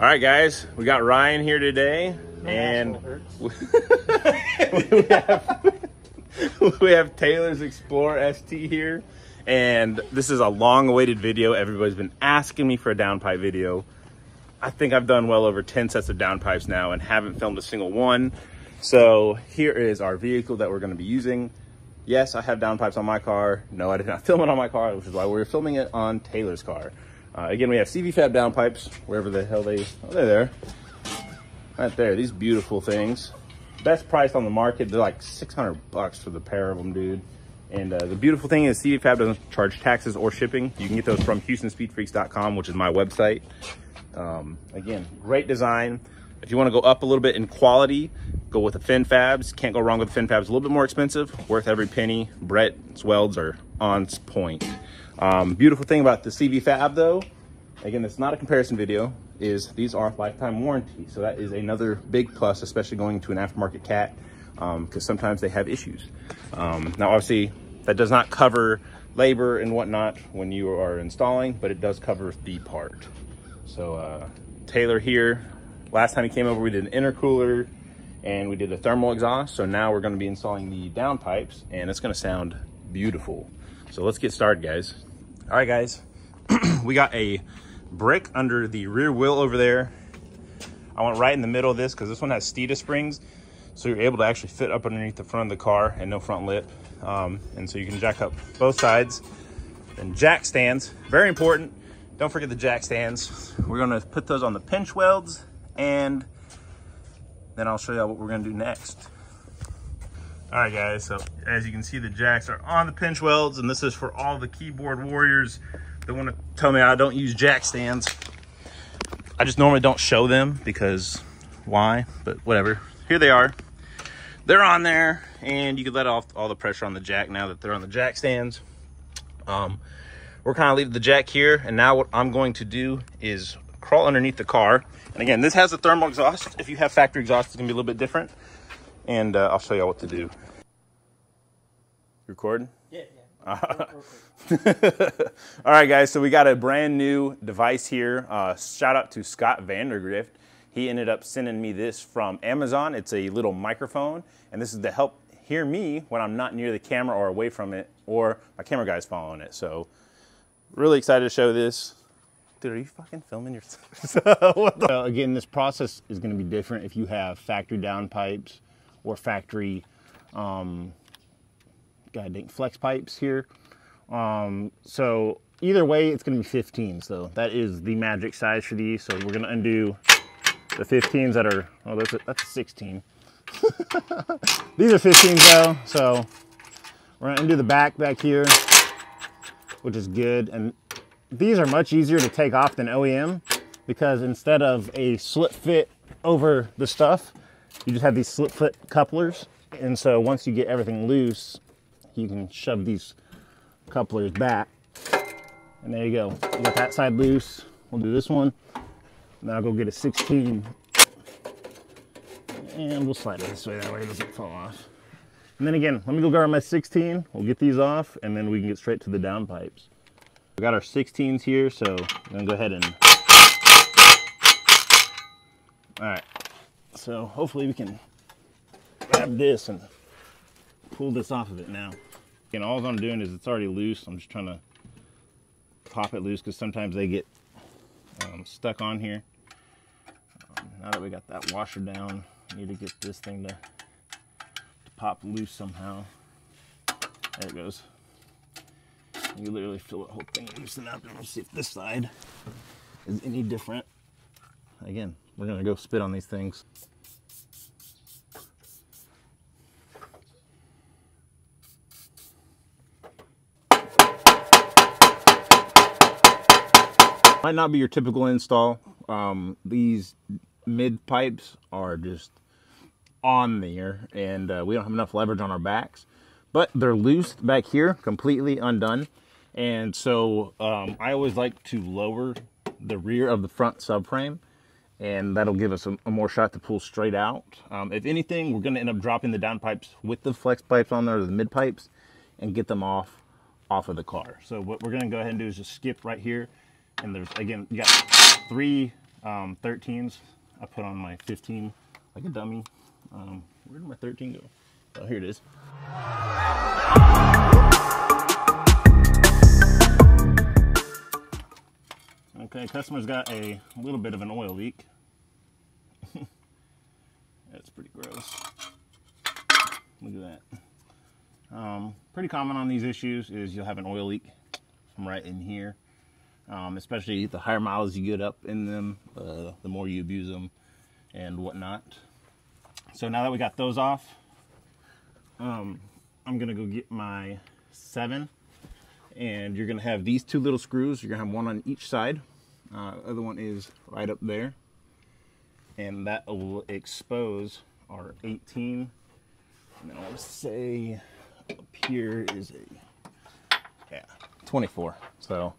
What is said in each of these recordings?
All right, guys, we got Ryan here today, and we have, we have Taylor's Explorer ST here, and this is a long-awaited video. Everybody's been asking me for a downpipe video. I think I've done well over 10 sets of downpipes now and haven't filmed a single one. So here is our vehicle that we're going to be using. Yes, I have downpipes on my car. No, I did not film it on my car, which is why we're filming it on Taylor's car. Uh, again, we have CV Fab downpipes, wherever the hell they, oh, they're there. Right there, these beautiful things. Best price on the market, they're like 600 bucks for the pair of them, dude. And uh, the beautiful thing is CV Fab doesn't charge taxes or shipping. You can get those from HoustonSpeedFreaks.com, which is my website. Um, again, great design. If you want to go up a little bit in quality, go with the Fin Fabs. Can't go wrong with the Fin Fabs. A little bit more expensive, worth every penny. Brett's welds are on point. Um, beautiful thing about the CV Fab though, again, it's not a comparison video, is these are lifetime warranty. So that is another big plus, especially going to an aftermarket cat, because um, sometimes they have issues. Um, now, obviously, that does not cover labor and whatnot when you are installing, but it does cover the part. So uh, Taylor here, last time he came over, we did an intercooler and we did a thermal exhaust. So now we're gonna be installing the downpipes and it's gonna sound beautiful. So let's get started, guys. All right, guys, we got a brick under the rear wheel over there. I went right in the middle of this because this one has Steeda springs. So you're able to actually fit up underneath the front of the car and no front lip. Um, and so you can jack up both sides. And jack stands, very important. Don't forget the jack stands. We're gonna put those on the pinch welds and then I'll show you what we're gonna do next. All right, guys, so as you can see, the jacks are on the pinch welds, and this is for all the keyboard warriors that wanna tell me I don't use jack stands. I just normally don't show them because why, but whatever. Here they are. They're on there, and you can let off all the pressure on the jack now that they're on the jack stands. Um, we're kind of leaving the jack here, and now what I'm going to do is crawl underneath the car. And again, this has a thermal exhaust. If you have factory exhaust, it's gonna be a little bit different and uh, I'll show you all what to do. Recording? Yeah, yeah. All right, guys, so we got a brand new device here. Uh, shout out to Scott Vandergrift. He ended up sending me this from Amazon. It's a little microphone, and this is to help hear me when I'm not near the camera or away from it, or my camera guy's following it. So, really excited to show this. Dude, are you fucking filming yourself? well, again, this process is going to be different if you have factory downpipes or factory um, God dang, flex pipes here. Um, so either way, it's going to be 15. So that is the magic size for these. So we're going to undo the 15s that are, oh, that's a, that's a 16. these are 15s though. So we're going to undo the back back here, which is good. And these are much easier to take off than OEM because instead of a slip fit over the stuff, you just have these slip fit couplers. And so once you get everything loose, you can shove these couplers back. And there you go. You got that side loose. We'll do this one. Now I'll go get a 16. And we'll slide it this way, that way it doesn't fall off. And then again, let me go grab my 16. We'll get these off and then we can get straight to the downpipes. We got our 16s here, so I'm gonna go ahead and. All right, so hopefully we can grab this and pull this off of it now. And all I'm doing is it's already loose. I'm just trying to pop it loose because sometimes they get um, stuck on here. Um, now that we got that washer down, I need to get this thing to, to pop loose somehow. There it goes. You literally feel the whole thing loosen up and we'll see if this side is any different. Again, we're gonna go spit on these things. Might not be your typical install. Um, these mid pipes are just on there and uh, we don't have enough leverage on our backs, but they're loose back here, completely undone. And so um, I always like to lower the rear of the front subframe and that'll give us a, a more shot to pull straight out. Um, if anything, we're gonna end up dropping the down pipes with the flex pipes on there, the mid pipes, and get them off off of the car. So what we're gonna go ahead and do is just skip right here. And there's, again, you got three um, 13s. I put on my 15 like a dummy. Um, where did my 13 go? Oh, here it is. Okay, customer's got a little bit of an oil leak. That's pretty gross. Look at that. Um, pretty common on these issues is you'll have an oil leak from right in here. Um, especially the higher miles you get up in them, uh, the more you abuse them and whatnot. So now that we got those off, um, I'm gonna go get my seven and you're gonna have these two little screws. You're gonna have one on each side. Uh, the other one is right up there. And that will expose our 18. And then I want to say up here is a, yeah, 24. So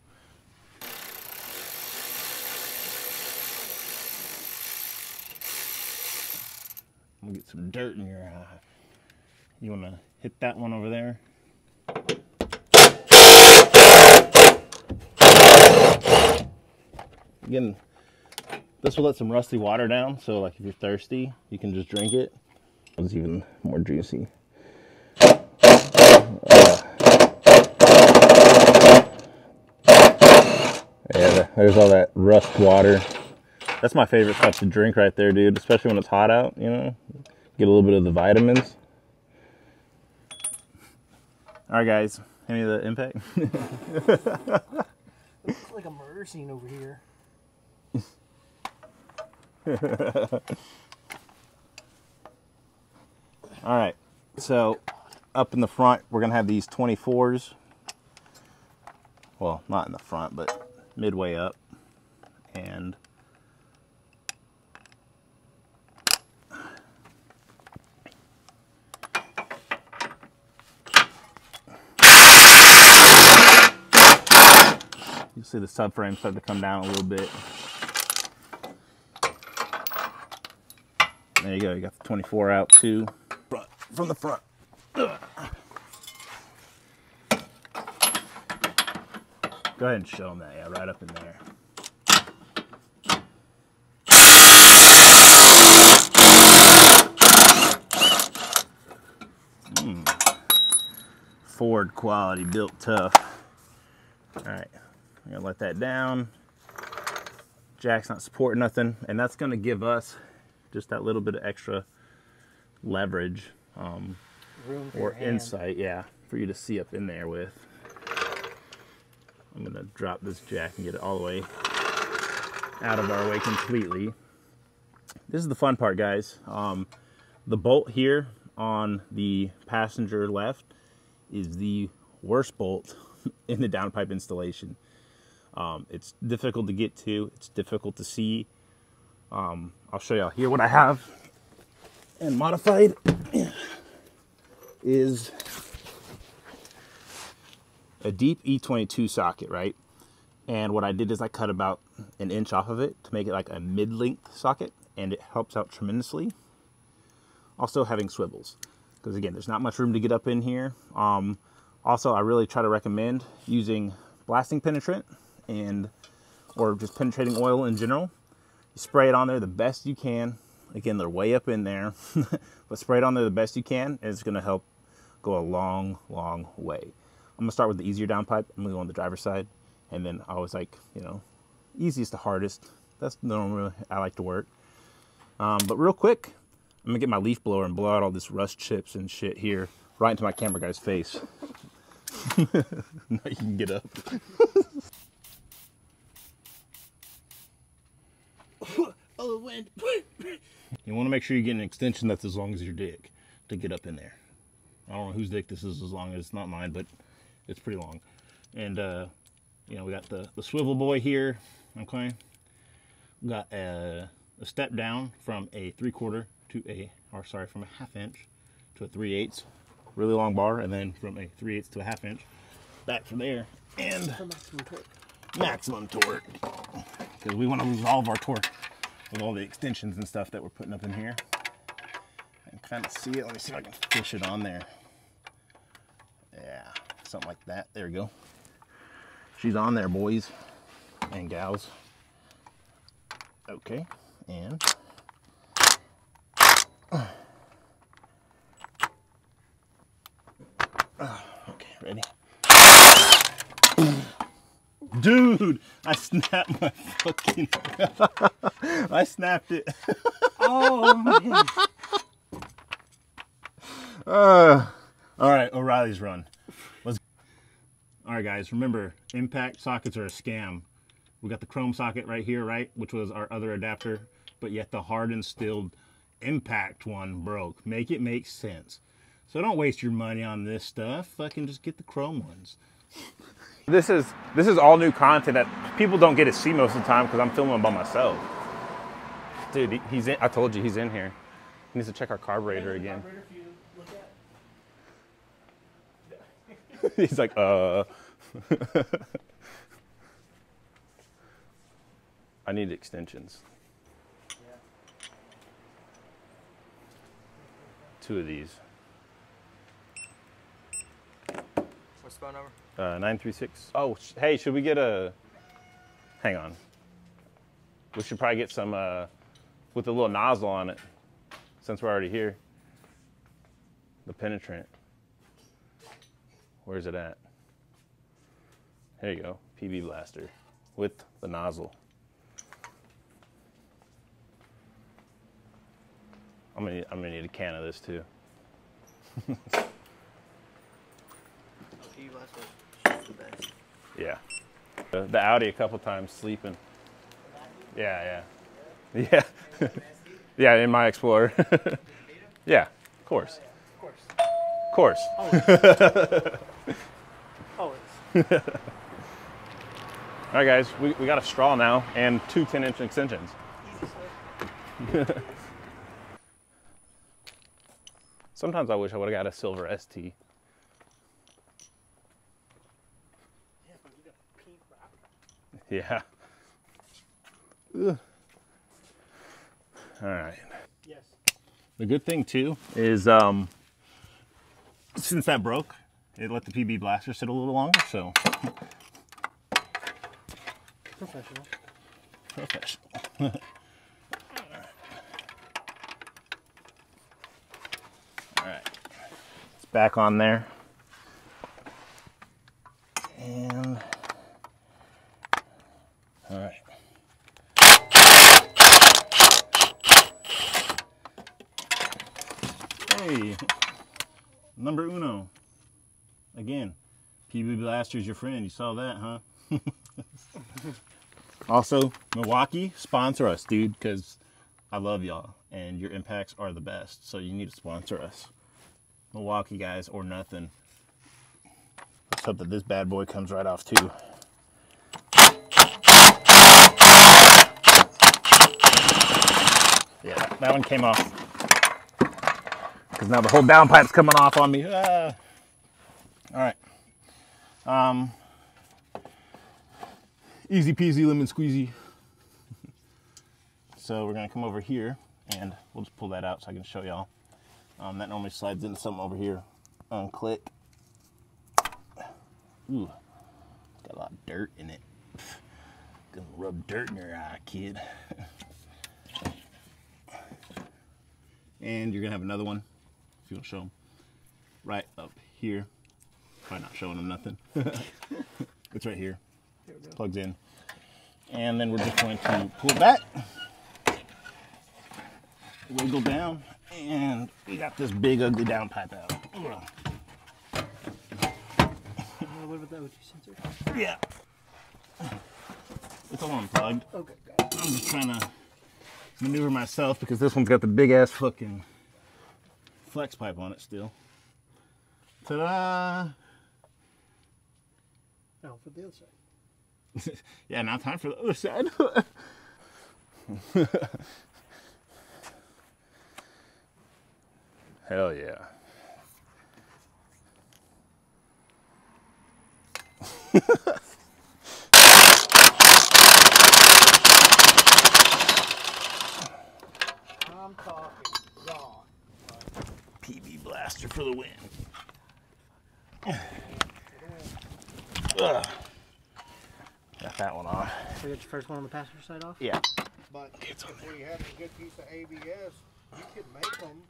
Gonna get some dirt in your eye. You wanna hit that one over there? Again, this will let some rusty water down, so like if you're thirsty, you can just drink it. It's even more juicy. Yeah, there's all that rust water. That's my favorite stuff to drink right there, dude. Especially when it's hot out, you know? Get a little bit of the vitamins. All right, guys. Any of the impact? It's like a murder scene over here. All right. So up in the front, we're gonna have these 24s. Well, not in the front, but midway up. And see the subframe start to come down a little bit. There you go. You got the 24 out too. Front, from the front. Ugh. Go ahead and show them that. Yeah, right up in there. Mm. Ford quality, built tough. All right, I'm gonna let that down. Jack's not supporting nothing, and that's gonna give us just that little bit of extra leverage um, or insight, yeah, for you to see up in there with. I'm gonna drop this jack and get it all the way out of our way completely. This is the fun part, guys. Um, the bolt here on the passenger left is the worst bolt in the downpipe installation. Um, it's difficult to get to. It's difficult to see. Um, I'll show y'all here what I have and modified is a deep E22 socket, right? And what I did is I cut about an inch off of it to make it like a mid-length socket, and it helps out tremendously. Also having swivels, because again, there's not much room to get up in here. Um, also, I really try to recommend using blasting penetrant and or just penetrating oil in general. You spray it on there the best you can. Again, they're way up in there, but spray it on there the best you can, and it's going to help go a long, long way. I'm gonna start with the easier downpipe. I'm gonna go on the driver's side, and then I was like, you know, easiest to hardest. That's normally I like to work. Um, but real quick, I'm gonna get my leaf blower and blow out all this rust chips and shit here right into my camera guy's face. now you can get up. Oh, it went. You want to make sure you get an extension that's as long as your dick to get up in there. I don't know whose dick this is as long as it's not mine, but it's pretty long. And uh, you know, we got the, the swivel boy here. Okay. We got a, a step down from a three quarter to a or sorry, from a half inch to a three eighths. Really long bar, and then from a three eighths to a half inch. Back from there. And maximum torque. maximum torque. Because we want to lose all of our torque with all the extensions and stuff that we're putting up in here. I can kind of see it. Let me see if I can fish it on there. Yeah, something like that. There we go. She's on there, boys and gals. Okay, and okay, ready. Dude, I snapped my fucking. I snapped it. Oh man. Uh, all right, O'Reilly's run. Let's. All right, guys. Remember, impact sockets are a scam. We got the chrome socket right here, right, which was our other adapter, but yet the hardened steel impact one broke. Make it make sense. So don't waste your money on this stuff. Fucking just get the chrome ones. This is this is all new content that people don't get to see most of the time because I'm filming by myself. Dude, he's in. I told you he's in here. He needs to check our carburetor again. he's like, uh. I need extensions. Two of these. What's the phone number? Uh, 936. Oh, hey, should we get a. Hang on. We should probably get some uh, with a little nozzle on it since we're already here. The penetrant. Where's it at? There you go. PB blaster with the nozzle. I'm gonna, I'm gonna need a can of this too. You last one. The best. Yeah. The, the Audi a couple times sleeping. Yeah, yeah. Yeah. yeah, in my Explorer. yeah, of course. Of course. Of course. Always. All right, guys, we, we got a straw now and two 10 inch extensions. Sometimes I wish I would have got a silver ST. Yeah, but you got pink wrap. Yeah. Ugh. All right. Yes. The good thing too is um, since that broke, it let the PB blaster sit a little longer. So Professional. professional. All right, it's back on there, and all right. Hey, number uno. Again, PB Blaster's your friend. You saw that, huh? Also, Milwaukee, sponsor us, dude, because I love y'all and your impacts are the best. So you need to sponsor us. Milwaukee guys or nothing. Let's hope that this bad boy comes right off too. Yeah, that, that one came off. Because now the whole downpipe's coming off on me. Ah. All right. Um, easy peasy lemon squeezy. so we're gonna come over here and we'll just pull that out so I can show y'all. Um, that normally slides into something over here. Unclick. Ooh, got a lot of dirt in it. Gonna rub dirt in your eye, kid. and you're gonna have another one, if you don't show them, right up here. Probably not showing them nothing. it's right here There we go. plugs in. And then we're just going to pull back, wiggle down, and we got this big ugly down pipe out. What about that O2 sensor? Yeah. It's all unplugged. Okay. I'm just trying to maneuver myself because this one's got the big ass fucking flex pipe on it still. Ta-da! Now for the other side. Yeah, now time for the other side. Hell yeah. I'm talking gone. PB blaster for the win. Ugh. Got that one off. So you got your first one on the passenger side off? Yeah. But if we had a good piece of ABS, you could make them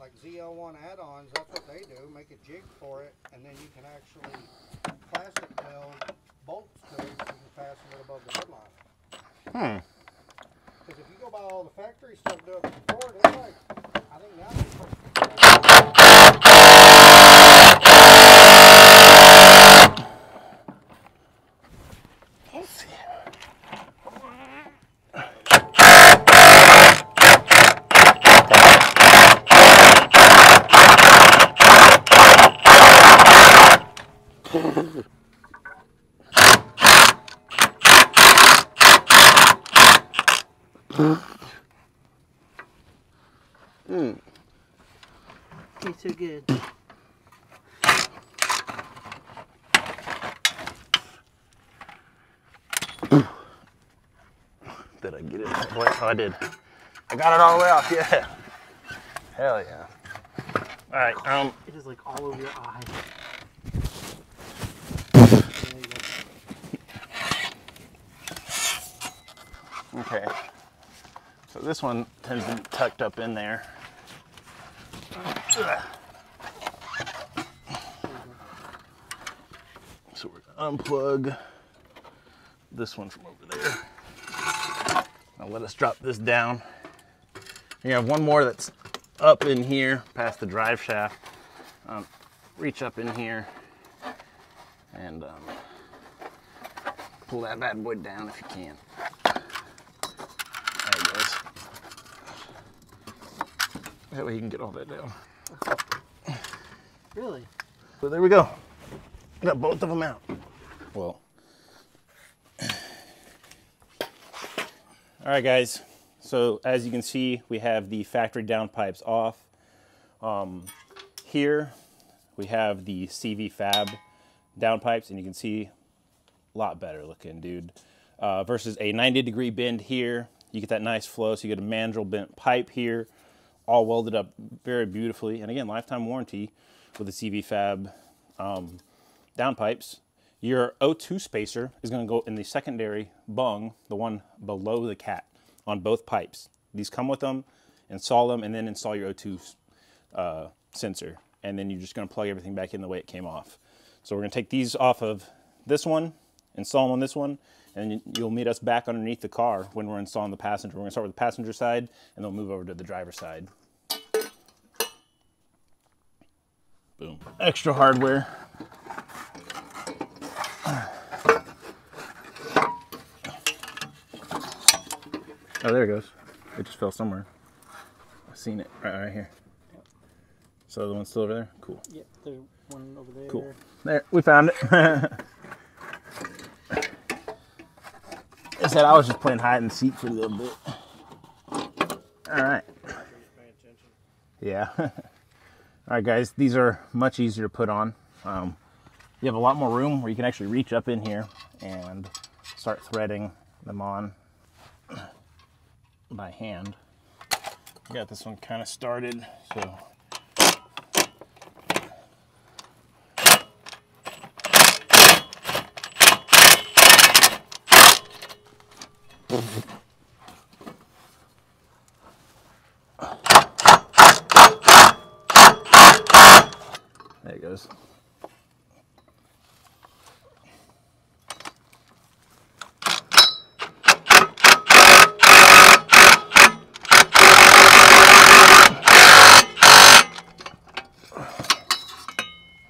like ZL1 add-ons. That's what they do. Make a jig for it, and then you can actually plastic weld bolts to it. So you can fasten it above the headline. Hmm. Because if you go by all the factory stuff doing it from Ford, it's like I think now. People, It's so good. Did I get it? all the way? Oh, I did. I got it all the way off. Yeah. Hell yeah. All right. Um. It is like all over your eye. Okay. So this one tends to be tucked up in there. So we're gonna unplug this one from over there. Now let us drop this down. You have one more that's up in here past the drive shaft. Um, reach up in here and um, pull that bad boy down if you can. There it goes. That way you can get all that down. Really? So there we go. Got both of them out. Well. All right, guys. So as you can see, we have the factory downpipes off. Um, here we have the CV Fab downpipes, and you can see a lot better looking, dude. Uh, versus a 90 degree bend here. You get that nice flow, so you get a mandrel bent pipe here, all welded up very beautifully. And again, lifetime warranty with the CV Fab um, downpipes. Your O2 spacer is going to go in the secondary bung, the one below the cat, on both pipes. These come with them, install them, and then install your O2 uh, sensor. And then you're just going to plug everything back in the way it came off. So we're going to take these off of this one, install them on this one, and you- you'll meet us back underneath the car when we're installing the passenger. We're going to start with the passenger side, and then we'll move over to the driver's side. Boom. Extra hardware. Oh, there it goes. It just fell somewhere. I've seen it right, right here. So the one's still over there? Cool. Yep, there's one over there. Cool. There, we found it. I said I was just playing hide and seek for a little bit. All right. Yeah. All right, guys. These are much easier to put on. Um, you have a lot more room where you can actually reach up in here and start threading them on by hand. I got this one kind of started, so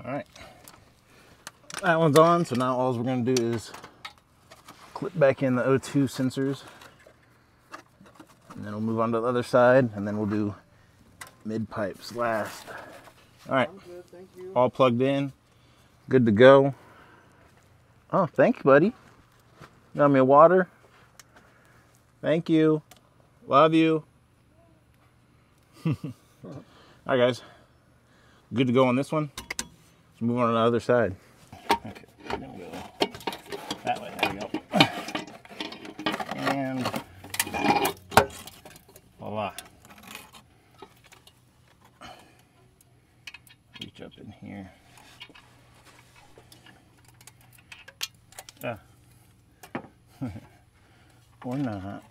right. That one's on, so now all we're gonna do is clip back in the O2 sensors. And then we'll move on to the other side, and then we'll do mid pipes last. All right, good, all plugged in, good to go. Oh, thank you, buddy. Got me a water. Thank you. Love you. all right, guys. Good to go on this one. Let's move on to the other side. Okay, Yeah. or not.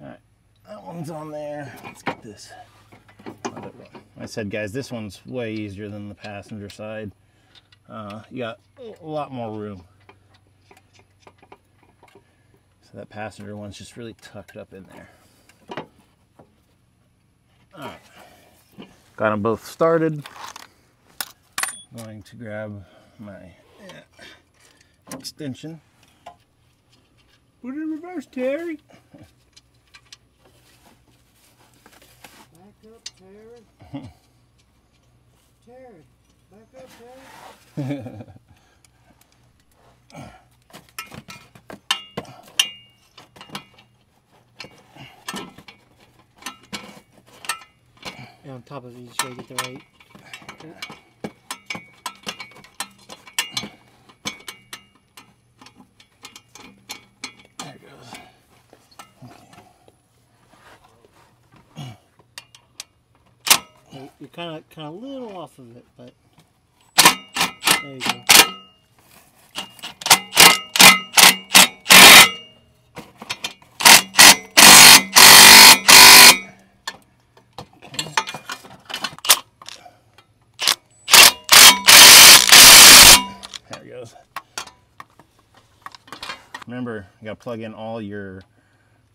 Alright, that one's on there. Let's get this. I said, guys, this one's way easier than the passenger side. Uh, you got a lot more room that passenger one's just really tucked up in there. All right. Got them both started. Going to grab my yeah, extension. Put it in reverse, Terry. Back up, Terry. Terry, back up, Terry. top of you just gotta get the right. There it goes. You're- You're kind of, kind of a little off of it, but there you go. There it goes. Remember, you gotta plug in all your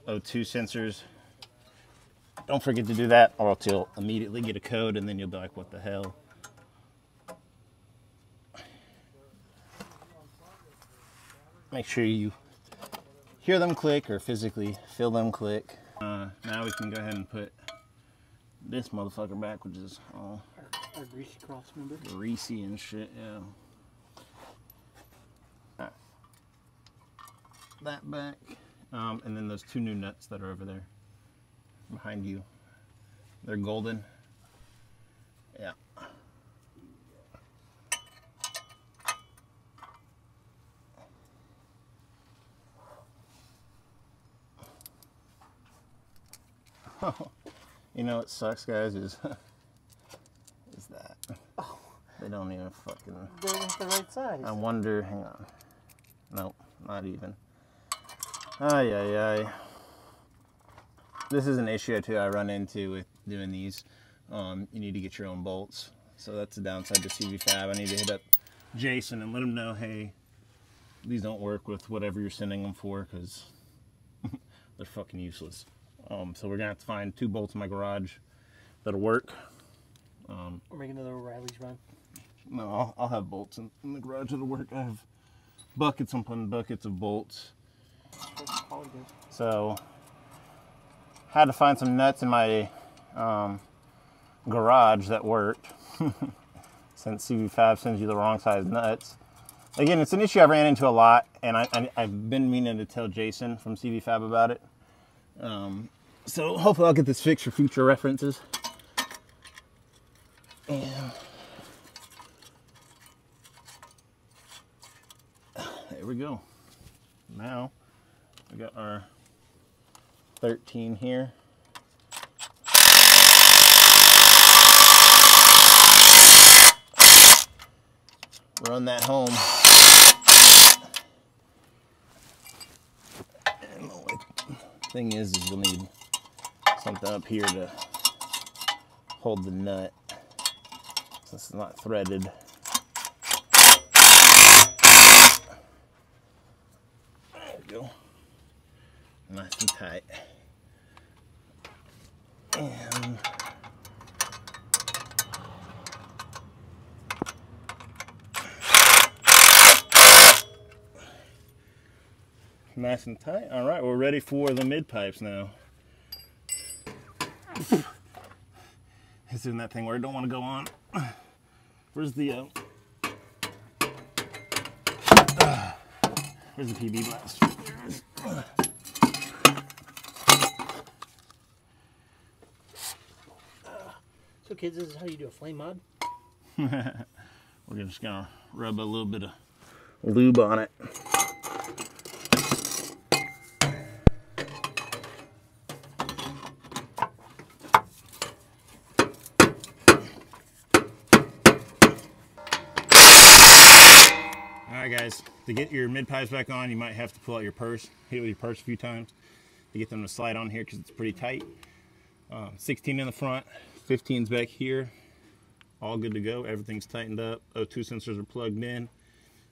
O2 sensors. Don't forget to do that, or else you'll immediately get a code and then you'll be like, what the hell? Make sure you hear them click or physically feel them click. Uh, now we can go ahead and put this motherfucker back, which is all Our, our greasy cross, greasy and shit, yeah. That back. Um, and then those two new nuts that are over there behind you. They're golden. Yeah. you know what sucks, guys, is is that they don't even fucking. They're not the right size. I wonder. Hang on. Nope, not even. Ay ay ay. This is an issue too I run into with doing these. Um, you need to get your own bolts, so that's the downside to CV Fab. I need to hit up Jason and let him know, hey, these don't work with whatever you're sending them for because they're fucking useless. Um, so we're gonna have to find two bolts in my garage that'll work. Or make another O'Reilly's run. No, I'll, I'll have bolts in, in the garage that'll work. I have buckets. I'm putting buckets of bolts. So had to find some nuts in my um, garage that worked. Since CV Fab sends you the wrong size nuts. Again, it's an issue I've ran into a lot, and I, I've been meaning to tell Jason from CV Fab about it. Um, so hopefully I'll get this fixed for future references. And there we go. Now we got our 13 here. Run that home. And the thing is, is you'll need something up here to hold the nut. This is not threaded. There we go nice and tight. And nice and tight. All right, we're ready for the mid pipes now. It's doing that thing where I don't want to go on. Where's the uh, where's the PB blast? Kids, this is how you do a flame mod. We're just gonna rub a little bit of lube on it. All right, guys. To get your mid pipes back on, you might have to pull out your purse, hit it with your purse a few times to get them to slide on here because it's pretty tight. Um, 16 in the front, 15's back here. All good to go. Everything's tightened up. O2 sensors are plugged in.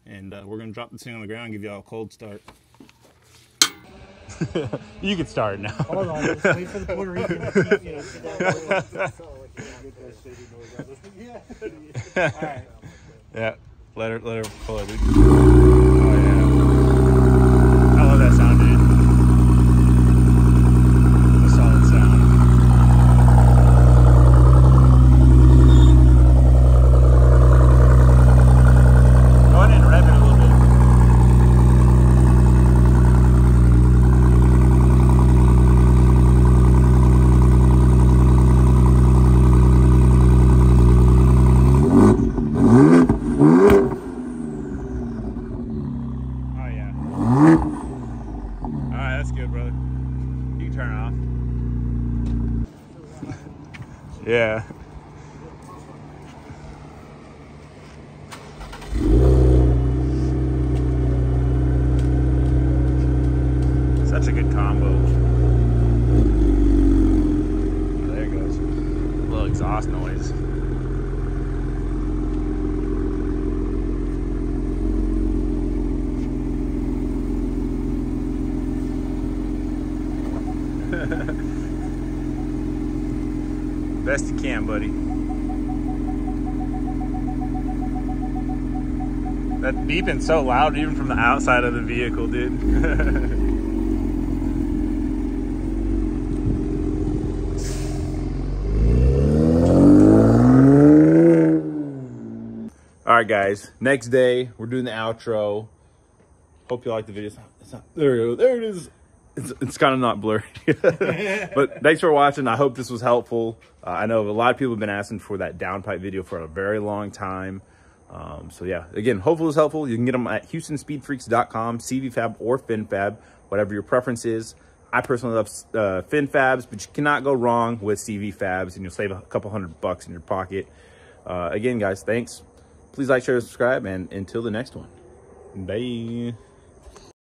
And uh, we're going to drop this thing on the ground and give y'all a cold start. you can start now. Hold on, wait for the Puerto Rican to keep, you know, get All right. Yeah, let her let her pull it. Dude. Oh yeah, I love that sound, dude. A solid sound. Go ahead and rev it a little bit. Oh yeah. All right, that's good, brother. You can turn it off. yeah. Such a good combo. Oh, there it goes. A little exhaust noise. Best you can, buddy. That beeping so loud even from the outside of the vehicle, dude. All right, guys. Next day, we're doing the outro. Hope you like the video. It's not, it's not, there we go. There it is. It's, it's kind of not blurry. but thanks for watching. I hope this was helpful. Uh, I know a lot of people have been asking for that downpipe video for a very long time. Um, so yeah, again, hopefully it was helpful. You can get them at HoustonSpeedFreaks.com, CVFab or FinFab, whatever your preference is. I personally love uh, FinFabs, but you cannot go wrong with CV Fabs, and you'll save a couple hundred bucks in your pocket. Uh, again, guys, thanks. Please like, share, subscribe, and until the next one. Bye.